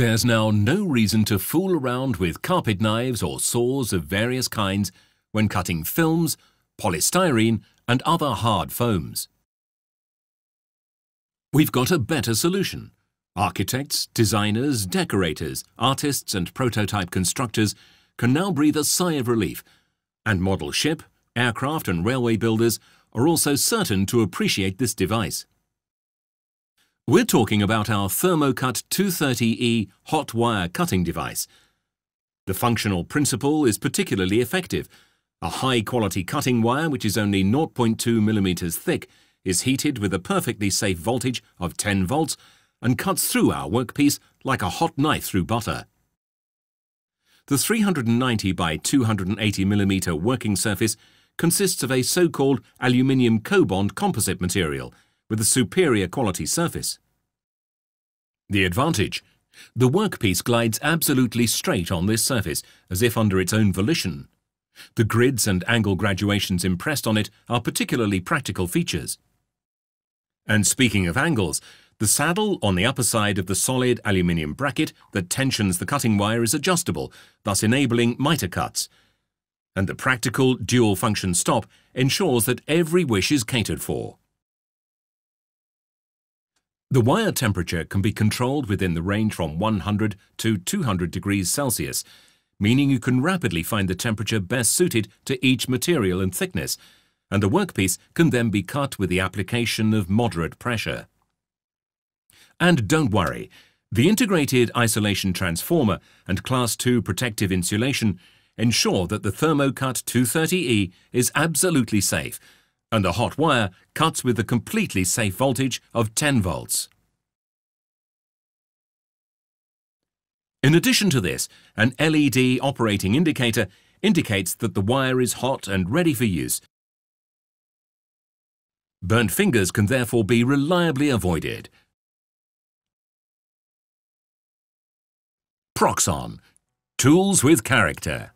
There's now no reason to fool around with carpet knives or saws of various kinds when cutting films, polystyrene and other hard foams. We've got a better solution. Architects, designers, decorators, artists and prototype constructors can now breathe a sigh of relief and model ship, aircraft and railway builders are also certain to appreciate this device. We're talking about our Thermocut 230E hot wire cutting device. The functional principle is particularly effective. A high-quality cutting wire, which is only 0.2 millimeters thick, is heated with a perfectly safe voltage of 10 volts and cuts through our workpiece like a hot knife through butter. The 390 by 280 millimeter working surface consists of a so-called aluminium Kobond composite material with a superior quality surface. The advantage? The workpiece glides absolutely straight on this surface, as if under its own volition. The grids and angle graduations impressed on it are particularly practical features. And speaking of angles, the saddle on the upper side of the solid aluminium bracket that tensions the cutting wire is adjustable, thus enabling mitre cuts. And the practical dual-function stop ensures that every wish is catered for. The wire temperature can be controlled within the range from 100 to 200 degrees Celsius, meaning you can rapidly find the temperature best suited to each material and thickness, and the workpiece can then be cut with the application of moderate pressure. And don't worry, the integrated isolation transformer and Class II protective insulation ensure that the Thermocut 230E is absolutely safe and the hot wire cuts with a completely safe voltage of 10 volts. In addition to this, an LED operating indicator indicates that the wire is hot and ready for use. Burnt fingers can therefore be reliably avoided. Proxxon. Tools with character.